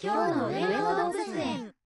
今日の上野動物園。